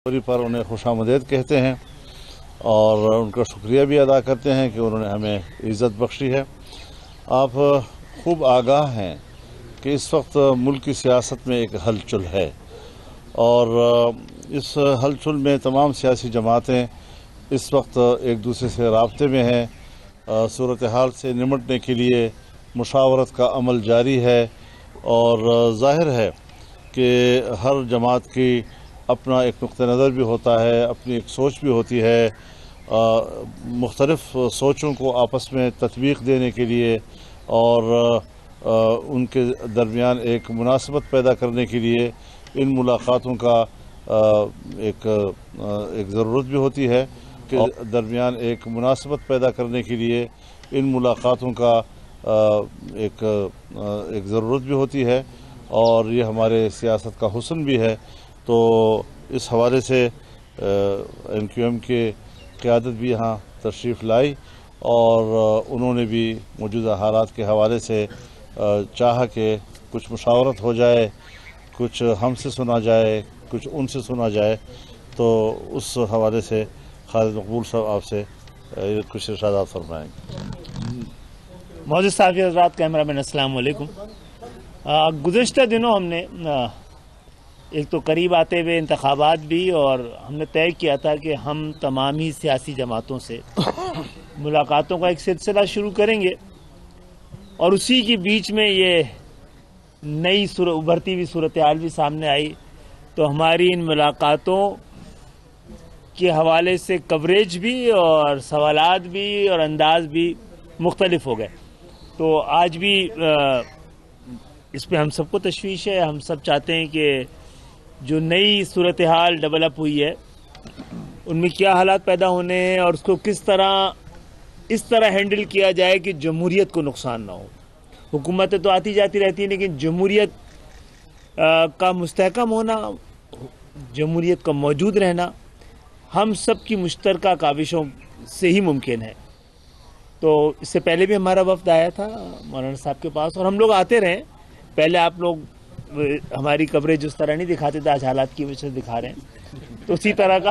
जनवरी पर उन्हें खुश आमदेद कहते हैं और उनका शुक्रिया भी अदा करते हैं कि उन्होंने हमें इज़्ज़त बख्शी है। आप खूब आगाह हैं कि इस वक्त मुल्क की सियासत में एक हलचल है और इस हलचल में तमाम सियासी जमातें इस वक्त एक दूसरे से रबते में हैं। सूरत हाल से निमटने के लिए मुशावरत का अमल जारी है और ज़ाहिर है कि हर जमात की अपना एक नुक़ नज़र भी होता है अपनी एक सोच भी होती है। मुख्तलफ़ सोचों को आपस में तत्वीक देने के लिए और आ, उनके दरमियान एक मुनासबत पैदा करने के लिए इन मुलाकातों का आ, एक एक ज़रूरत भी होती है कि दरमियान एक मुनासबत पैदा करने के लिए इन मुलाकातों का एक एक ज़रूरत भी होती है। और ये हमारे सियासत का हुसन भी है तो इस हवाले से एम क्यू एम के क़्यादत भी यहाँ तशरीफ़ लाई और उन्होंने भी मौजूदा हालात के हवाले से चाह के कुछ मुशावरत हो जाए, कुछ हमसे सुना जाए, कुछ उनसे सुना जाए तो उस हवाले से खालिद मकबूल साहब आपसे कुछ इर्शादात फरमाएँगे। मौजूद साफ़ी हजरात कैमरा मैन असलम गुज्त दिनों हमने एक तो करीब आते हुए इंतबात भी और हमने तय किया था कि हम तमाम ही सियासी जमातों से मुलाकातों का एक सिलसिला शुरू करेंगे और उसी के बीच में ये नई उभरती हुई सूरत हाल भी सामने आई। तो हमारी इन मुलाकातों के हवाले से कवरेज भी और सवालात भी और अंदाज भी मुख्तलिफ़ हो गए। तो आज भी इस पर हम सबको तशवीश है। हम सब चाहते हैं कि जो नई सूरत हाल डेवलप हुई है, उनमें क्या हालात पैदा होने हैं और उसको किस तरह, इस तरह हैंडल किया जाए कि जमहूरीत को नुकसान ना हो। हुकूमतें तो आती जाती रहती हैं, लेकिन जमहूरीत का मुस्तकम होना जमहूरीत का मौजूद रहना, हम सब की मुश्तर काविशों से ही मुमकिन है। तो इससे पहले भी हमारा वफद आया था, मौलाना साहब के पास, और हम लोग आते रहे। पहले आप लोग हमारी कवरेज उस तरह नहीं दिखाते थे आज हालात की वजह से दिखा रहे हैं। तो उसी तरह का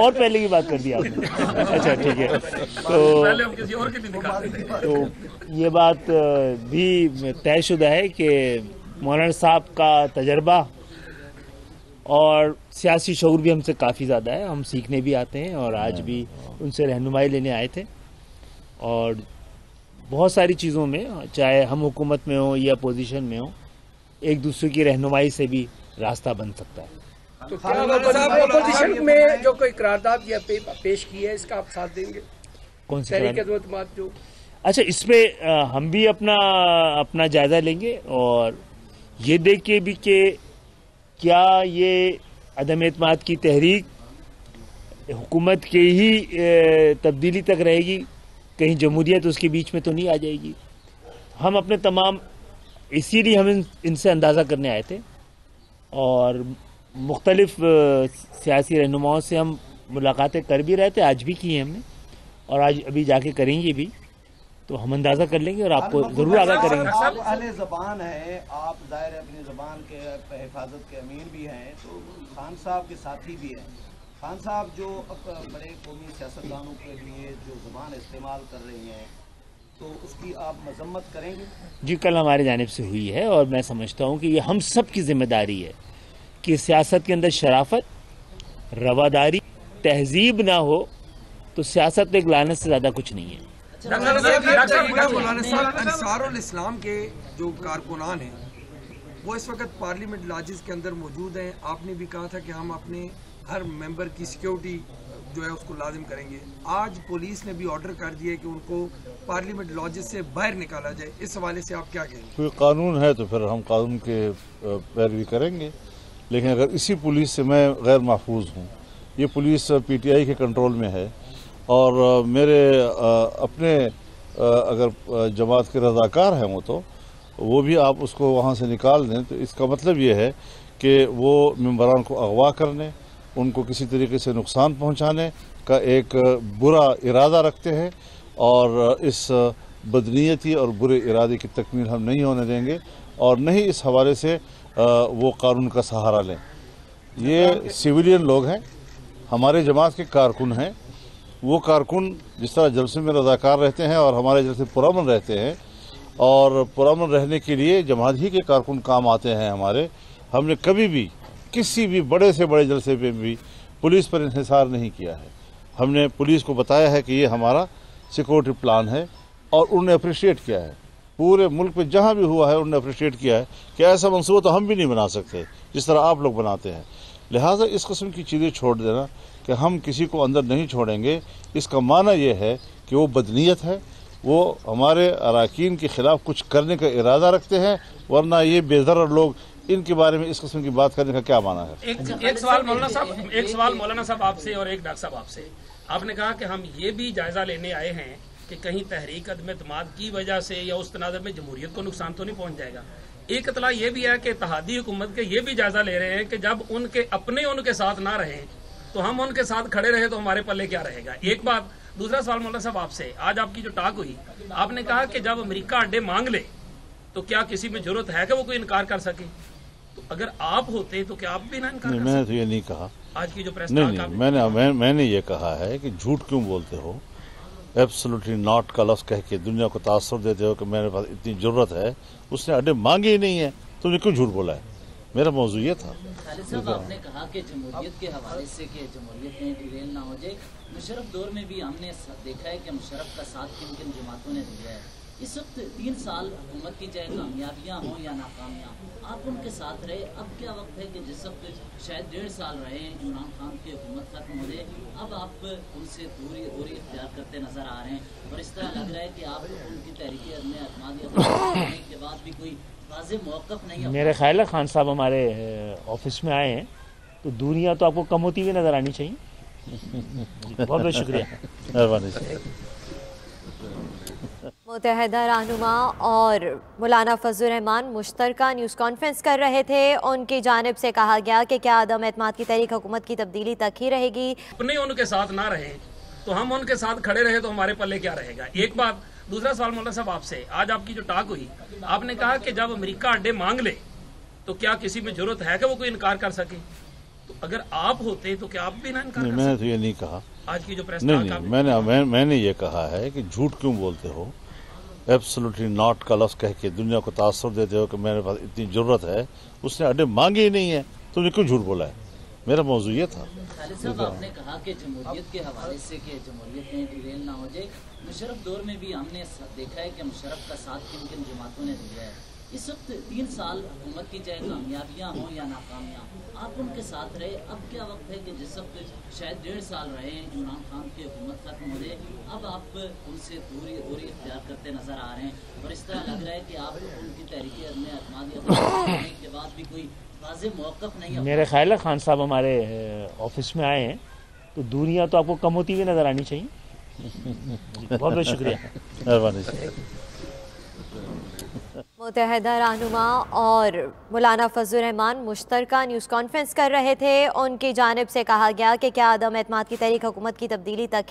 और पहले की बात कर दी आपने। अच्छा ठीक है। तो तो ये बात भी तयशुदा है कि मौलाना साहब का तजर्बा और सियासी शूर भी हमसे काफ़ी ज़्यादा है। हम सीखने भी आते हैं और आज भी उनसे रहनुमाई लेने आए थे। और बहुत सारी चीज़ों में चाहे हम हुकूमत में हो या पोजीशन में हो एक दूसरे की रहनुमाई से भी रास्ता बन सकता है। तो अपोजिशन में जो कोई करारदाद या पे, पेश की है इसका आप साथ देंगे? कौन सी जो अच्छा इसमें हम भी अपना अपना जायजा लेंगे और ये देख के भी कि क्या ये अदम अतमाद की तहरीक हुकूमत के ही तब्दीली तक रहेगी। कहीं जमहूरियत उसके बीच में तो नहीं आ जाएगी। हम अपने तमाम इसीलिए हम इन, इनसे अंदाज़ा करने आए थे। और मुख्तलिफ़ सियासी रहनुमाओं से हम मुलाकातें कर भी रहे थे आज भी की हैं हमने। और आज अभी जाके करेंगे भी। तो हम अंदाज़ा कर लेंगे और आपको ज़रूर आगाह करेंगे। आप अहले ज़बान है आप ज़ाहिर अपनी ज़बान के हिफाजत के अमीर भी हैं तो खान साहब के साथी भी हैं। खान साहब जो अब बड़े कौमी सियासतदानों के लिए जो ज़बान इस्तेमाल कर रही हैं तो उसकी आप मजम्मत करेंगे? जी कल हमारी जानब से हुई है और मैं समझता हूँ कि ये हम सब की ज़िम्मेदारी है कि सियासत के अंदर शराफत रवादारी तहजीब ना हो तो सियासत में लानत से ज़्यादा कुछ नहीं है। इस्लाम के जो कारकुनान हैं वो इस वक्त पार्लियामेंट लाजिस के अंदर मौजूद हैं। आपने भी कहा था कि हम अपने हर मेंबर की सिक्योरिटी जो है उसको लाजिम करेंगे। आज पुलिस ने भी ऑर्डर कर दिया कि उनको पार्लियामेंट लॉजिस से बाहर निकाला जाए। इस हवाले से आप क्या कहेंगे? कोई कानून है तो फिर हम कानून के पैरवी करेंगे। लेकिन अगर इसी पुलिस से मैं गैर महफूज हूँ, ये पुलिस पीटीआई के कंट्रोल में है। और मेरे अपने अगर जमात के रजाकार हैं वो तो वो भी आप उसको वहाँ से निकाल दें। तो इसका मतलब ये है कि वो मम्बरान को अगवा करने उनको किसी तरीके से नुकसान पहुँचाने का एक बुरा इरादा रखते हैं और इस बदनीयती और बुरे इरादे की तकमील हम नहीं होने देंगे और नहीं इस हवाले से वो कानून का सहारा लें। ये सिविलियन लोग हैं, हमारे जमात के कारकुन हैं। वो कारकुन जिस तरह जलसे में रजाकार रहते हैं और हमारे जैसे पुरमन रहते हैं और पुरमन रहने के लिए जमात ही के कारकुन काम आते हैं हमारे। हमने कभी भी किसी भी बड़े से बड़े जलसे पे भी पुलिस पर इंहिसार नहीं किया है। हमने पुलिस को बताया है कि ये हमारा सिक्योरिटी प्लान है और उन्होंने अप्रिशिएट किया है। पूरे मुल्क में जहाँ भी हुआ है, उन्होंने अप्रिशिएट किया है कि ऐसा मनसूबा तो हम भी नहीं बना सकते, जिस तरह आप लोग बनाते हैं। लिहाजा इस कस्म की चीज़ें छोड़ देना कि हम किसी को अंदर नहीं छोड़ेंगे। इसका माना यह है कि वो बदनीयत है, वो हमारे अरकान के ख़िलाफ़ कुछ करने का इरादा रखते हैं, वरना ये बेदर लोग इनके बारे में इस किस्म की बात करने का क्या माना है? एक एक सवाल मौलाना साहब, एक सवाल मौलाना साहब आपसे और एक डॉक्टर साहब आपसे। आपने कहा कि हम ये भी जायजा लेने आए हैं कि कहीं तहरीक अदम अतमाद की वजह से या उस तनाजर में जमहूरियत को नुकसान तो नहीं पहुँच जाएगा। एक इतला ये भी है कि तहादी हुकूमत के ये भी जायजा ले रहे हैं कि जब उनके, अपने उनके साथ ना रहे तो हम उनके साथ खड़े रहे तो हमारे पल्ले क्या रहेगा? एक बात, दूसरा सवाल मौलाना साहब आपसे, आज आपकी जो टाक हुई, आपने कहा कि जब अमेरिका अड्डे मांग ले तो क्या किसी में ज़रूरत है कि वो कोई इनकार कर सके? तो अगर आप होते तो क्या आप भी ना इनकार नहीं कर मैंने तो ये नहीं कहा। आज की जो प्रेस नहीं नहीं मैंने मैं, मैंने ये कहा है कि झूठ क्यों बोलते हो? एब्सोल्युटली नॉट का लफ्ज कह के दुनिया को तासर देते हो कि मेरे पास इतनी ज़रूरत है उसने अड्डे मांगे ही नहीं है तुमने क्यों झूठ बोला है? मेरा मौजू ये था। साहब आपने कहा कि जमहूरियत के हवाले से कि जमहूरियत में डिरेल ना हो जाए। मुशरफ दौर में भी हमने देखा है कि मुशरफ का साथ किन किन जमातों ने दिया है। इस वक्त तीन साल हुकूमत की चाहे कामयाबियाँ हों या नाकामियाँ आप उनके साथ रहे। अब क्या वक्त है कि जिस वक्त शायद डेढ़ साल रहे इमरान खान की हुकूमत खत्म हो जाए अब आप उनसे दूरी दूरी इख्तियार करते नज़र आ रहे हैं। और इस तरह लग रहा है कि आप उनकी तहरीक में अतमादी के बाद भी कोई वाज मौकफ नहीं है मेरे ख्याल है खान साहब हमारे ऑफ़िस में आए हैं तो दूरियाँ तो आपको कम होती हुई नज़र आनी चाहिए। बहुत बहुत शुक्रिया मेहरबानी मुतहदा रहनुमा और मौलाना फजल रहमान मुश्तरका न्यूज़ कॉन्फ्रेंस कर रहे थे। उनकी जानब से कहा गया कि क्या आदम एतमाद की तहरीक हुकूमत की तब्दीली तक ही रहेगी? अपने उनके साथ ना रहे। तो हम उनके साथ खड़े रहे तो हमारे पल्ले क्या रहेगा? एक बात दूसरा सवाल मौलाना साहब आपसे। आज आपकी जो टाक हुई आपने कहा कि जब अमरीका अड्डे मांग ले तो क्या किसी में ज़रूरत है कि वो कोई इनकार कर सके? तो अगर आप होते तो क्या आप भी ना इनकार नहीं मैंने तो ये नहीं कहा। आज की जो प्रेस नहीं नहीं मैंने मैं, मैंने ये कहा है कि झूठ क्यों बोलते हो? एब्सोल्युटली नॉट का लफ्ज कह के दुनिया को तासर देते हो कि मेरे पास इतनी ज़रूरत है उसने अड्डे मांगे ही नहीं है। तुमने क्यों झूठ बोला है? मेरा मौजू ये था। आपने कहा कि जमहूरियत के हवाले से कि जमहूरियत में ना हो जाए। मुशरफ दौर में भी हमने देखा है कि मुशरफ का साथ किन किन जमातों ने दिया है। इस वक्त तीन साल हुकूमत की चाहे कामयाबियाँ हों या नाकामियाँ आप उनके साथ रहे। अब क्या वक्त है कि जिस वक्त शायद डेढ़ साल रहे हैं इमरान खान की हुकूमत खत्म हो जाए अब आप उनसे दूरी दूरी इख्तियार करते नज़र आ रहे हैं। और इस तरह लग रहा है कि आप उनकी तहरीक में अतमादी के बाद भी कोई वाज मौकफ नहीं है। मेरे ख्याल है खान साहब हमारे ऑफ़िस में आए हैं तो दूरियाँ तो आपको कम होती हुई नज़र आनी चाहिए। बहुत बहुत शुक्रिया। मेहरबानी मुतहदा रहनुमा और मौलाना फजलरहमान रहमान मुश्तरका न्यूज़ कॉन्फ्रेंस कर रहे थे। उनकी जानब से कहा गया कि क्या आदम एतमाद की तहरीक हुकूमत की तब्दीली तक